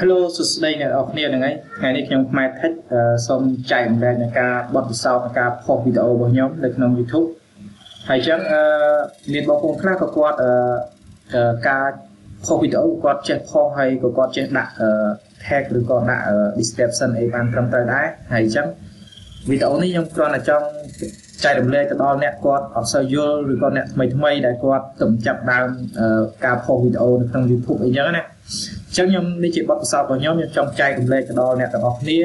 Hello សួស្តីអ្នកនរគ្នាហ្នឹងហើយថ្ងៃនេះខ្ញុំខ្មែរ Tech សូមចែកម្លែកនៃការបទពិសោធន៍នៃការផុសវីដេអូរបស់ខ្ញុំនៅក្នុង YouTube ហើយអញ្ចឹងអឺមានបងប្អូនខ្លះក៏គាត់អឺការផុសវីដេអូគាត់ចេះផុសហើយក៏គាត់ចេះដាក់ tag ឬក៏ដាក់ description អីបានត្រឹមត្រូវដែរហើយអញ្ចឹងវីដេអូនេះខ្ញុំគ្រាន់តែចង់ចែករំលែកទៅដល់អ្នកគាត់អត់សូវយល់ឬក៏អ្នកថ្មីថ្មីដែលគាត់ទំចាប់ដើមការផុសវីដេអូនៅក្នុង YouTube អីចឹងណាអញ្ចឹងខ្ញុំនេះជាបទពិសោធន៍របស់ខ្ញុំខ្ញុំចង់ចែករំលែកទៅដល់អ្នកទាំងអស់គ្នា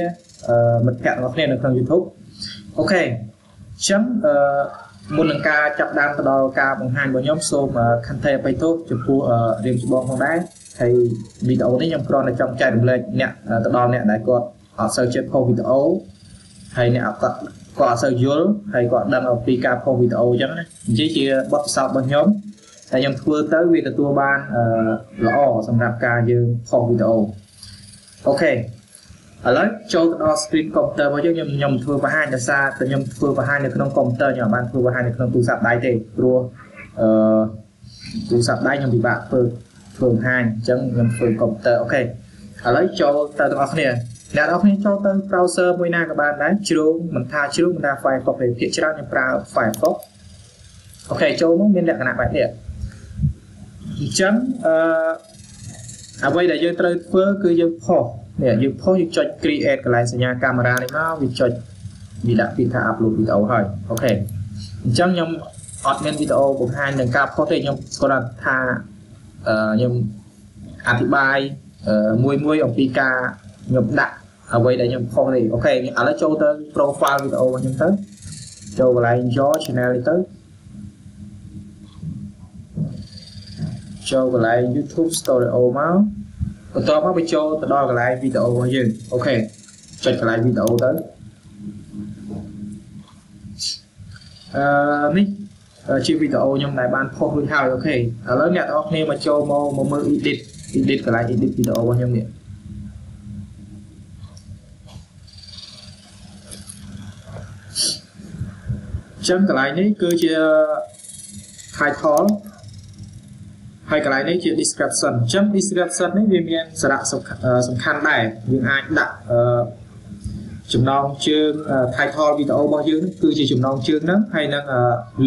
មិត្តភ័ក្តិទាំងអស់គ្នានៅក្នុង YouTube អូខេអញ្ចឹងអឺមុននឹងការចាប់ដើមទៅដល់ការបង្ហាញរបស់ខ្ញុំសូមខន្តីអភ័យទោសចំពោះរៀងច្បងផងដែរហើយវីដេអូនេះខ្ញុំគ្រាន់តែចង់ចែករំលែកអ្នកទៅដល់អ្នកដែលគាត់អត់សូវចេះផុសវីដេអូហើយអ្នកអត់គាត់អត់សូវយល់ហើយគាត់ដឹងអំពីការផុសវីដេអូអញ្ចឹងណានិយាយជាបទពិសោធន៍របស់ខ្ញុំ តែខ្ញុំធ្វើទៅវាទទួលបានល្អសម្រាប់ការយើងផុសវីដេអូអូខេឥឡូវចូលទៅដល់ screen computer របស់យើងខ្ញុំខ្ញុំធ្វើបង្ហាញដោយសារតែខ្ញុំធ្វើបង្ហាញនៅក្នុង computer ខ្ញុំអត់បានធ្វើបង្ហាញនៅក្នុងទូរស័ព្ទដៃទេព្រោះអឺទូរស័ព្ទដៃខ្ញុំពិបាកធ្វើធ្វើបង្ហាញអញ្ចឹងខ្ញុំធ្វើ computer អូខេឥឡូវចូលទៅទាំងអស់គ្នាអ្នកនរគ្នាចូលទៅ browser មួយណាក៏បានដែរជ្រុងមិនថាជ្រុងមិនថា Firefox ទេភាគច្រើនខ្ញុំប្រើ Firefox អូខេចូលមកមានលក្ខណៈបែបនេះ អញ្ចឹងអឺអ្វីដែលយើងត្រូវធ្វើគឺយើងផុសនេះយើងផុសយើងចុច create កន្លែងសញ្ញាកាមេរ៉ានេះមកវាចុចវាដាក់ពីថា upload វីដេអូហើយអូខេអញ្ចឹងខ្ញុំអត់មានវីដេអូបង្ហាញនឹងការផុសទេខ្ញុំស្គាល់ថាអឺខ្ញុំអធិប្បាយមួយមួយអំពីការខ្ញុំដាក់អ្វីដែលខ្ញុំផុសនេះ OK ឥឡូវចូលទៅ profile វីដេអូរបស់ខ្ញុំទៅចូលកន្លែង your channel នេះទៅ ចូលកន្លែង YouTube Studio មកបន្ទាប់មកបញ្ចូលទៅដល់កន្លែងវីដេអូរបស់យើង OK ចុចកន្លែងវីដេអូទៅអឺនេះជាវីដេអូខ្ញុំដែលបានផុសរួចហើយ OK ឥឡូវអ្នកទាំងអស់គ្នាមកចូលមកមកមើល edit edit កន្លែង edit វីដេអូរបស់ខ្ញុំនេះចឹងកន្លែងនេះគឺជា title ហើយកន្លែងនេះជា description អញ្ចឹង description នេះវាមានសារៈសំខាន់ដែរយើងអាចដាក់ចំណងជើង title វីដេអូរបស់យើងគឺជាចំណងជើងហ្នឹងហើយនឹង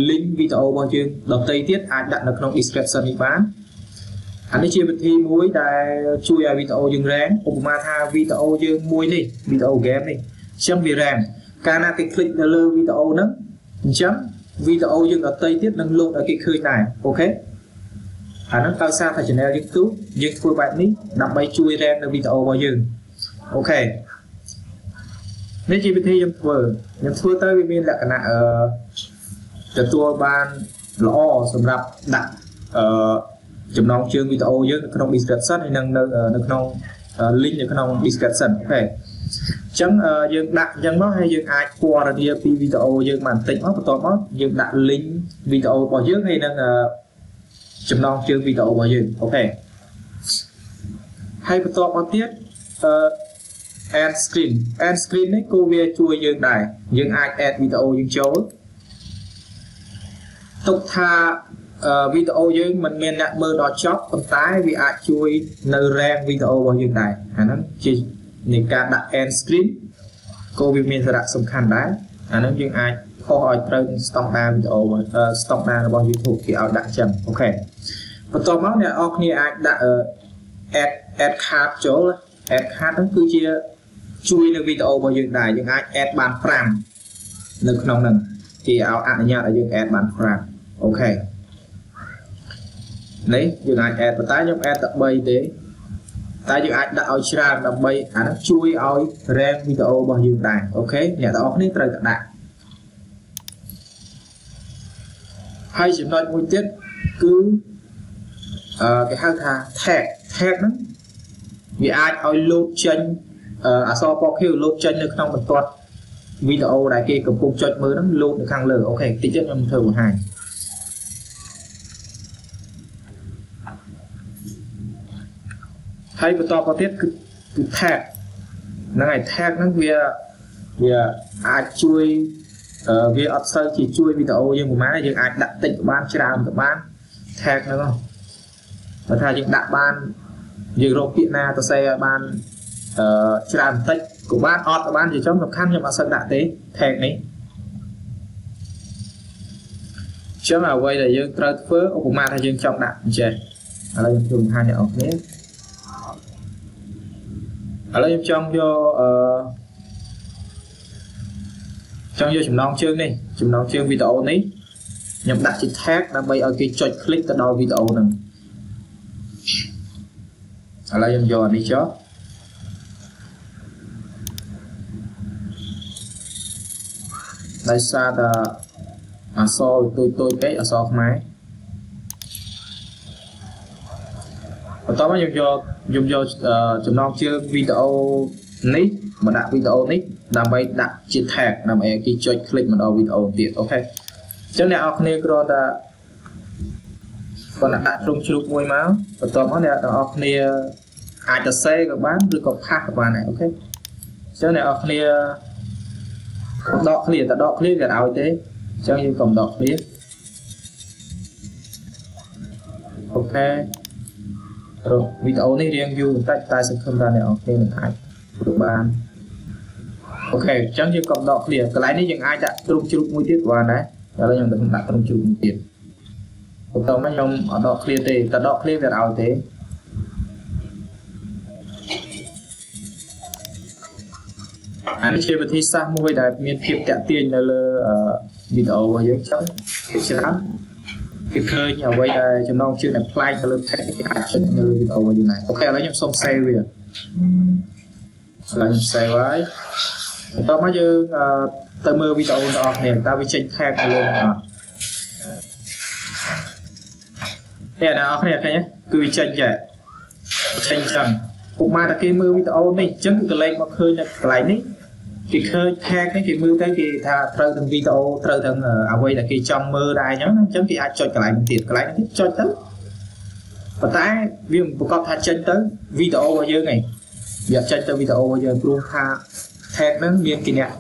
link វីដេអូរបស់យើងដទៃទៀតអាចដាក់នៅក្នុង description នេះបានអានេះជាវិធីមួយដែលជួយឲ្យវីដេអូយើង rank ឧបមាថាវីដេអូយើងមួយនេះវីដេអូ game នេះអញ្ចឹងវា rank កាលណាគេ click នៅលើវីដេអូហ្នឹងអញ្ចឹងវីដេអូយើងដទៃទៀតនឹងលោតឲ្យគេឃើញដែរ OK អាហ្នឹងដោយសារថា channel YouTube យើងធ្វើបែបនេះដើម្បីជួយ rank នៅវីដេអូរបស់យើង OK នេះជាវិធីខ្ញុំធ្វើខ្ញុំធ្វើទៅវាមានលក្ខណៈអឺទទួលបានល្អសម្រាប់ដាក់អឺចំណងជើងវីដេអូយើងនៅក្នុង description ហើយនឹងនៅនៅក្នុង link នៅក្នុង description អូខេអញ្ចឹងយើងដាក់អញ្ចឹងមកហើយយើងអាចពណ៌នាពីវីដេអូយើងបានបន្តិចមកបន្ទាប់មកយើងដាក់ link វីដេអូរបស់យើងហើយនឹង ចំណងជើងវីដេអូរបស់យើងអូខេហើយបន្ទាប់មកទៀតអឺ add screen add screen នេះគឺវាជួយយើងដែរយើងអាច add វីដេអូយើងចូលទុកថាវីដេអូយើងមិនមានអ្នកមើលដល់ចប់ប៉ុន្តែវាអាចជួយនៅ rank វីដេអូរបស់យើងដែរអាហ្នឹងជានៃការដាក់ end screen ក៏វាមានសារៈសំខាន់ដែរអាហ្នឹងយើងអាច ខុសឲ្យត្រូវនឹងស្តង់ដារវីដេអូស្តង់ដាររបស់ YouTube គេឲ្យដាក់ចឹងអូខេបន្ទាប់មកអ្នកអរគ្នាអាចដាក់ add add card ចូល add card ហ្នឹងគឺជាជួយនៅវីដេអូរបស់យើងដែរយើងអាច add បាន5នៅក្នុងហ្នឹងគេឲ្យអនុញ្ញាតឲ្យយើង add បាន5អូខេនេះយើងអាច add ប៉ុន្តែខ្ញុំ add តែ3ទេតែយើងអាចដាក់ឲ្យច្រើនដើម្បីអានោះជួយឲ្យ rank វីដេអូរបស់យើងដែរអូខេអ្នកទាំងអស់គ្នាត្រូវតែដាក់ ហើយចំណុចមួយទៀតគឺអឺគេហៅថា tag tag ហ្នឹងវាអាចឲ្យលោតចេញអក្សរពណ៌ខៀវលោតចេញនៅក្នុងបន្ទាត់វីដេអូដែលគេកំពុងចុចមើលហ្នឹងលោតនៅខាងលើអូខេតិចទៀតខ្ញុំធ្វើបង្ហាញហើយបន្តមកទៀតគឺគឺ tag ហ្នឹងហើយ tag ហ្នឹងវាវាអាចជួយ វាអត់សូវជាជួយវីដេអូយើងប្រហែលយើងអាចដាក់តិចក៏បានច្រើនក៏បាន tag ហ្នឹងបើថាយើងដាក់បានយើងរកពាក្យណាទៅសេឲ្យបានអឺច្រើនបន្តិចក៏បានអត់ក៏បានជាចំសំខាន់ខ្ញុំអត់សូវដាក់ទេ tag នេះចឹងអ្វីដែលយើងត្រូវធ្វើឧបមាថាយើងចង់ដាក់អញ្ចេះឥឡូវខ្ញុំជម្រាបអ្នកនរគ្នាឥឡូវខ្ញុំចង់យកអឺ ចង់យកចំណងជើងនេះចំណងជើងវីដេអូនេះខ្ញុំដាក់ជា tag ដើម្បីឲ្យគេចុច click ទៅដល់វីដេអូហ្នឹងឥឡូវខ្ញុំយកអានេះចុះដោយសារតែអសរទូចទូចពេកអសរខ្មែរបន្ទាប់មកខ្ញុំយកខ្ញុំយកចំណងជើងវីដេអូ នេះមកដាក់វីដេអូនេះដើម្បីដាក់ជា tag ដើម្បីឲ្យគេចុច click មកដល់វីដេអូទៀតអូខេអញ្ចឹងអ្នកនរគ្នាគ្រាន់តែគាត់ដាក់ត្រង់ជ្រូកមួយមកបន្ទាប់មកអ្នកទាំងអស់គ្នាអាចទៅសេក៏បានឬក៏ផាសក៏បានដែរអូខេអញ្ចឹងអ្នកនរគ្នាដកឃ្លាតែដកឃ្លាវាឲ្យទេអញ្ចឹងយើងកុំដកឃ្លាអូខេវីដេអូនេះរៀងយូរបន្តិចតែសង្ឃឹមថាអ្នកនរគ្នានឹងអាចធ្វើ បានអូខេអញ្ចឹងយើងកុំដកឃ្លាកន្លែងនេះយើងអាចដាក់ទ្រុងជ្រូកមួយទៀតបានដែរឥឡូវខ្ញុំដាក់ទ្រុងជ្រូកមួយទៀតបន្តមកខ្ញុំអត់ដកឃ្លាទេតែដកឃ្លាវាឲ្យទេអានេះជាវិធីសាស្ត្រមួយដែលមានភាពតាក់ទាញនៅលើវីដេអូរបស់យើងចឹងគេច្រើនគេឃើញអ្វីដែលចំណងជើងដែលប្លែកទៅលើ text គេអាចចុចនៅលើវីដេអូរបស់យើងដែរអូខេឥឡូវខ្ញុំសូម save វា ឥឡូវខ្ញុំ save ហើយបន្ទាប់មកយើងទៅមើលវីដេអូរបស់អ្នកតើវាចេញ tag ទៅលើអត់តែអ្នកនរគ្នាឃើញគឺវាចេញចេះចេញចឹងពុកម៉ែតាគេមើលវីដេអូនេះអញ្ចឹងគឺកលែងមកឃើញនៅកន្លែងនេះគេឃើញ tag នេះគេមើលទៅគេថាត្រូវទាំងវីដេអូត្រូវទាំងអ្វីដែលគេចង់មើលដែរអញ្ចឹងអញ្ចឹងគេអាចចុចកន្លែងនេះទៀតកន្លែងនេះទៀតចុចទៅប៉ុន្តែវាប្រកបថាចេញទៅវីដេអូរបស់យើងឯង វាចេញទៅវីដេអូរបស់យើងព្រោះថា tag ហ្នឹងមានគេអ្នក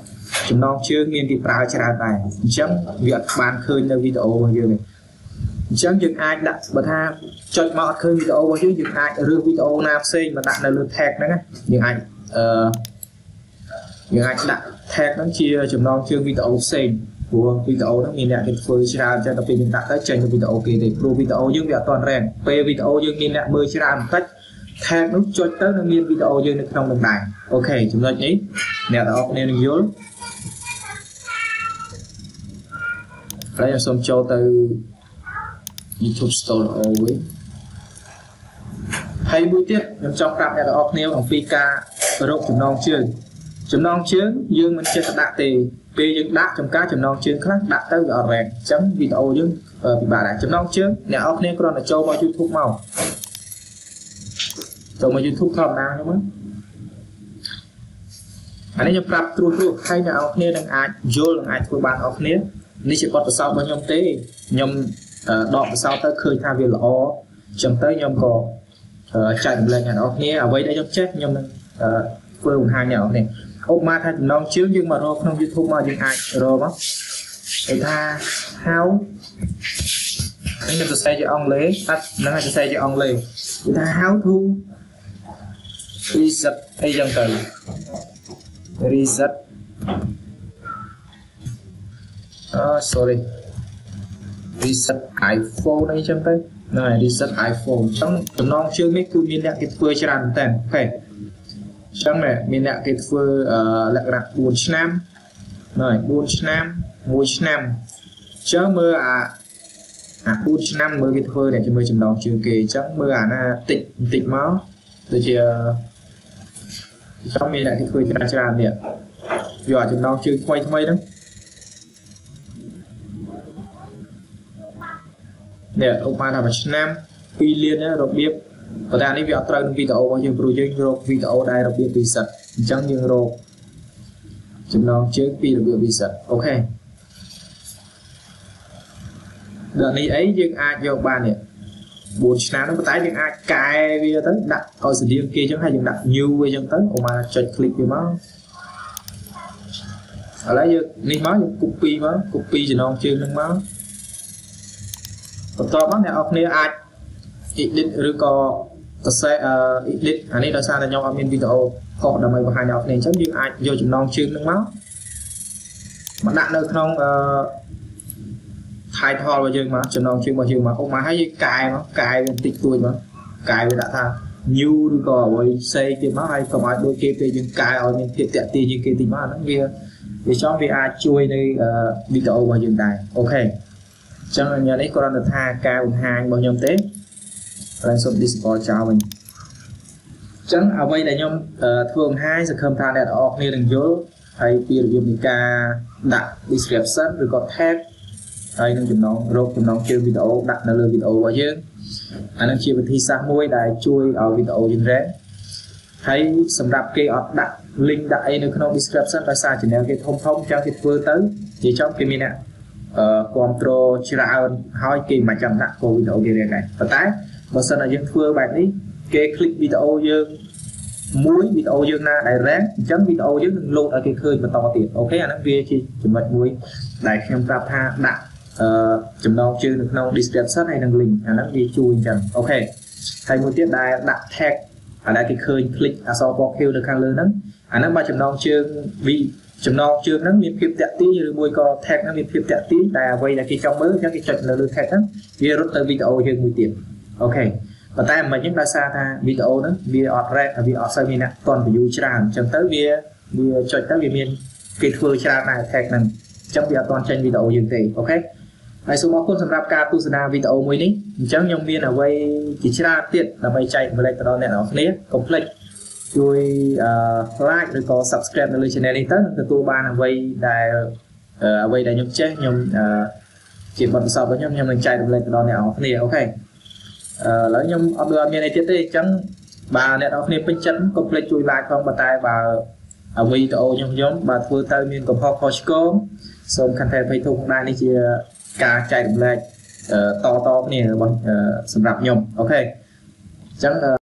ចំណងជើងមានគេប្រើច្រើនដែរអញ្ចឹងវាអត់បានឃើញនៅវីដេអូរបស់យើងទេអញ្ចឹងយើងអាចដាក់បើថាចុចមកអត់ឃើញវីដេអូរបស់យើងយើងអាចរើសវីដេអូណាផ្សេងមកដាក់នៅលើ tag ហ្នឹងយើងអាចអឺយើងអាចដាក់ tag ហ្នឹងជាចំណងជើងវីដេអូផ្សេងព្រោះវីដេអូហ្នឹងមានអ្នកគេធ្វើច្រើនចឹងដល់ពេលយើងដាក់ទៅចេញទៅវីដេអូគេទេព្រោះវីដេអូយើងវាអត់ទាន់រ៉េនពេលវីដេអូយើងមានអ្នកមើលច្រើនបន្តិច tag នោះចុចទៅនឹងមានវីដេអូយើងនៅក្នុងនឹងដែរអូខេចំណុចនេះអ្នកទាំងអស់គ្នានឹងយល់ហើយខ្ញុំសូមចូលទៅ YouTube Studio វិញហើយមួយទៀតខ្ញុំចង់ប្រាប់អ្នកទាំងអស់គ្នាអំពីការរកចំណងជើងចំណងជើងយើងមិនចេះតែដាក់ទេពេលយើងដាក់ចំការចំណងជើងខ្លះដាក់ទៅវាអត់រ៉េកអញ្ចឹងវីដេអូយើងពិបាកដែរចំណងជើងអ្នកនរគ្នាគ្រាន់តែចូលមក YouTube មក ចូលមក YouTube ធម្មតាហ្នឹងមកអានេះខ្ញុំប្រាប់ត្រួសត្រាសហើយអ្នកនរគ្នានឹងអាចយល់នឹងអាចធ្វើបានអស់គ្នានេះជាបទពិសោធន៍របស់ខ្ញុំទេខ្ញុំដកពិសោធន៍ទៅឃើញថាវាល្អអញ្ចឹងទៅខ្ញុំក៏ចែករំលែកអ្នកនរគ្នាអ្វីដែលខ្ញុំចេះខ្ញុំនឹងធ្វើបង្ហាញអ្នកនរគ្នាឧបមាថាចំណងជើងយើងមករកក្នុង YouTube មកយើងអាចរកមកគេថា how ខ្ញុំសរសេរជាអង់គ្លេសតែនឹងសរសេរជាអង់គ្លេសគេថា how to reset អីចឹងទៅ reset អឺ sorry reset iPhone អីចឹងទៅណែ reset iPhone អញ្ចឹងចំណងជើងនេះគឺមានអ្នកគេធ្វើច្រើនមែនតើអូខេអញ្ចឹងមានអ្នកគេធ្វើលក្ខណៈ4ឆ្នាំណែ4ឆ្នាំ1ឆ្នាំអញ្ចឹងមើលអាអា4ឆ្នាំមើលគេធ្វើអ្នកជាមួយចំណងជើងគេអញ្ចឹងមើលអាណាតិចបន្តិចមកដូចជា ចាំមានអ្នកគេធ្វើច្រើនច្រើននេះយកអាចំណងជើងថ្មីថ្មីហ្នឹងនេះឧបមាថាមួយឆ្នាំ2លានរបៀបប៉ុន្តែនេះវាអត់ត្រូវនឹងវីដេអូរបស់យើងព្រោះយើងរកវីដេអូដែលរបៀបពិសិដ្ឋអញ្ចឹងយើងរកចំណងជើងពីរបៀបពិសិដ្ឋអូខេដល់នេះអីយើងអាចយកបាននេះ 4ឆ្នាំហ្នឹងប៉ុន្តែយើងអាចកែវាទៅដាក់ឲ្យស្តៀងគេអញ្ចឹងហើយយើងដាក់ new វាអញ្ចឹងទៅអូមកចុច click វាមកឥឡូវយើងនេះមកយើង copy មក copy ចំណងជើងហ្នឹងមកបន្ទាប់មកអ្នកនរគ្នាអាច edit ឬក៏សរសេរ edit អានេះដោយសារតែខ្ញុំអត់មានវីដេអូខុសដើម្បីបង្ហាញដល់អ្នកអញ្ចឹងយើងអាចយកចំណងជើងនឹងមកមកដាក់នៅក្នុងអឺ title របស់យើងមកចំណងជើងរបស់យើងមកឧបមាឲ្យយើងកែមកកែវាបន្តិចតួចមកកែវាដាក់ថា new ឬក៏អ្វីផ្សេងទៀតមកហើយកុំឲ្យដូចគេពេលយើងកែឲ្យមានភាពតាក់ទាញជាងគេតិចមកហ្នឹងវាវាចង់វាអាចជួយនៅវីដេអូរបស់យើងដែរអូខេអញ្ចឹងញ៉ាំនេះគ្រាន់តែថាការបង្ហាញរបស់ខ្ញុំទេហើយសូម disable ចោលវិញអញ្ចឹងអ្វីដែលខ្ញុំធ្វើបង្ហាញសង្ឃឹមថាអ្នកទាំងអស់គ្នានឹងយល់ហើយពីរបៀបនៃការដាក់ description ឬក៏ tag ហើយនឹងចំណងរកចំណងជើងវីដេអូដាក់នៅលើវីដេអូរបស់យើងអានឹងជាវិធីសាស្ត្រមួយដែលជួយឲ្យវីដេអូយើង rank ហើយសម្រាប់គេអត់ដាក់ link ដាក់អីនៅក្នុង description ដោយសារ channel គេធំធំចឹងគេធ្វើទៅនិយាយចំគេមានអ្នកអឺគ្រប់គ្រងច្រើនហើយគេមិនចាំដាក់ចូលវីដេអូគេរៀងដែរប៉ុន្តែបើសិនតែយើងធ្វើបែបនេះគេ click វីដេអូយើងមួយវីដេអូយើងណាដែល rank អញ្ចឹងវីដេអូយើងនឹង load ឲ្យគេឃើញបន្តទៀតអូខេអាហ្នឹងវាជាចំណុចមួយដែលខ្ញុំប្រាប់ថាដាក់ អឺចំណងជើងនៅក្នុង description ហើយនឹង link អាហ្នឹងវាជួយអញ្ចឹងអូខេហើយមួយទៀតដែលដាក់ tag អាដែលគេឃើញ click អក្សរពណ៌ខៀវនៅខាងលើហ្នឹងអាហ្នឹងបើចំណងជើងវីចំណងជើងហ្នឹងមានភាពតាក់ទាញឬមួយក៏ tag ហ្នឹងមានភាពតាក់ទាញតែអ្វីដែលគេចង់មើលអញ្ចឹងគេចុចនៅលើ tag ហ្នឹងវារត់ទៅវីដេអូយើងមួយទៀតOK ប៉ុន្តែមិនអញ្ចឹងដោយសារថាវីដេអូហ្នឹងវាអត់ rank វាអត់សូវមានអ្នកតន់ view ច្រើនអញ្ចឹងទៅវាវាចុចទៅវាមានគេធ្វើច្រើនដែរ tag ហ្នឹងអញ្ចឹងវាអត់ទាន់ចេញវីដេអូយើងទេ OK ហើយសូមអរគុណសម្រាប់ការទស្សនាវីដេអូមួយនេះអញ្ចឹងខ្ញុំមានអ្វីជាច្រើនទៀតដើម្បីចែករំលែកទៅដល់អ្នកទាំងអស់គ្នាកុំភ្លេចជួយអឺ like ឬក៏ subscribe នៅលើ channel នេះទៅនឹងទទួលបានអ្វីដែលអ្វីដែលខ្ញុំចេះខ្ញុំអឺជាបទពិសោធន៍របស់ខ្ញុំខ្ញុំនឹងចែករំលែកទៅដល់អ្នកទាំងអស់គ្នា OK អឺឥឡូវខ្ញុំអត់ដូចអត់មានអីទៀតទេអញ្ចឹងបើអ្នកទាំងអស់គ្នាពេញចិត្តកុំភ្លេចជួយ like ផងប៉ុន្តែបើអ្វីវីដេអូខ្ញុំខ្ញុំបើធ្វើទៅមានកំហុសខុសឆ្គងសូមខន្តីអភ័យទោសផងដែរនេះជា ការចែករំលែកតៗគ្នារបស់សម្រាប់ខ្ញុំ OK អញ្ចឹង